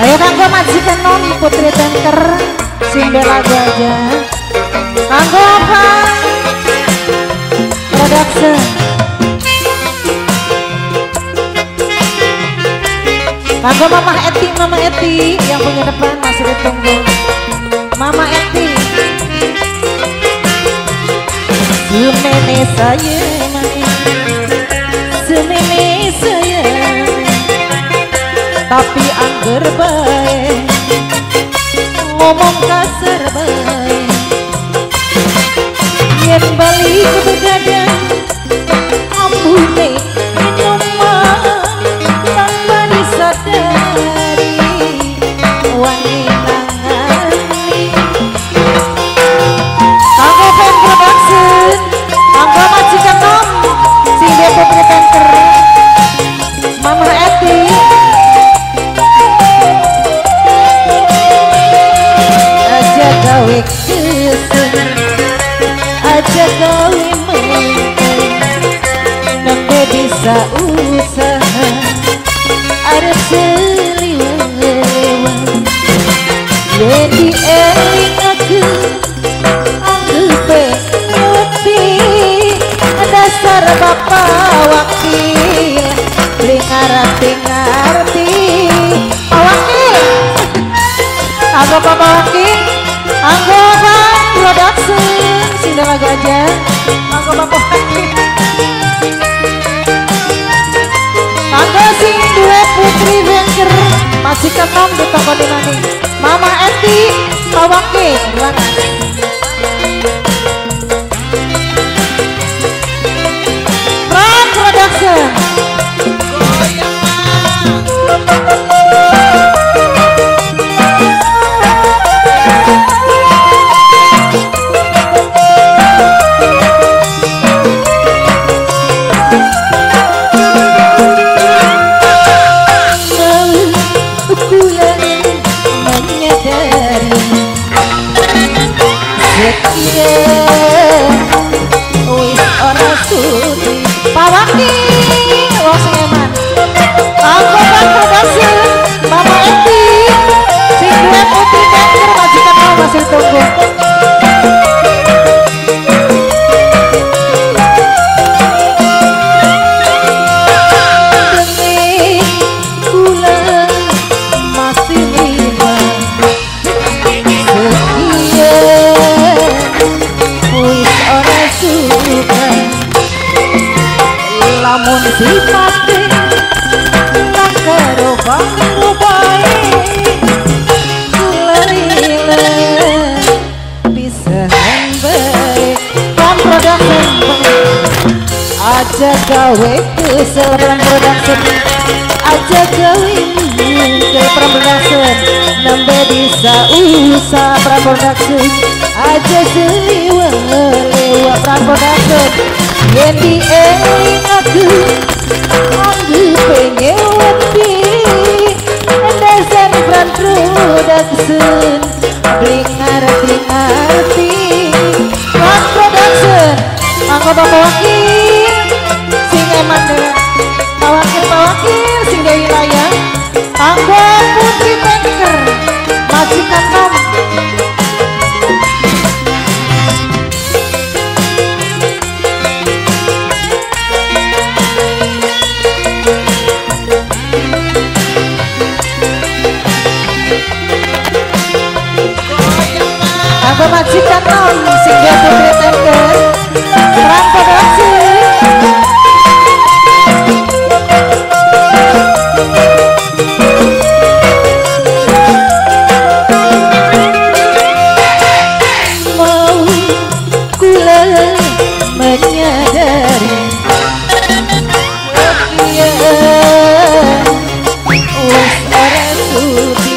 Ayo kanggo majikan non putri tengker sing bela gajah. Kanggo apa? Production. Kanggo Mama Eti, Mama Eti yang punya depan masih ditunggu. Mama Eti. Semene saya tapi angger baik ngomong kasar baik yen bali ke Anggo Bapak Wakil Anggo Bang Production Sindala Gajah Anggo Bapak Wakil Anggo sing dua putri banker Majikan nom di toko dinani Mama Eti Ruangan Bang Production. Bulan ora suka lamun sifate tak karo bangku aja gawe kesel peran production. Aja gawe ke peran production nembe bisa usah peran production aja seliwa lewa peran production yen di eling aku anggu penyewati dasar peran production beli ngerti ngerti peran production Anggo bapak wakil sing dia putri tanker Peran produksi mau kula menyadari wis ora sudi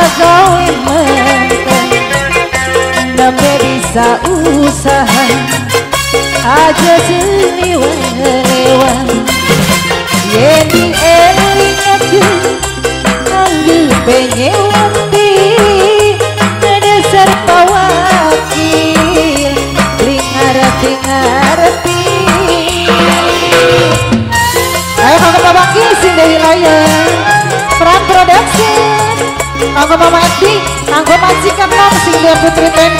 pegawai menteng Nampak bisa usaha Aja seliwan-liwan Yening eling aku Anggil penyewan Tudo bem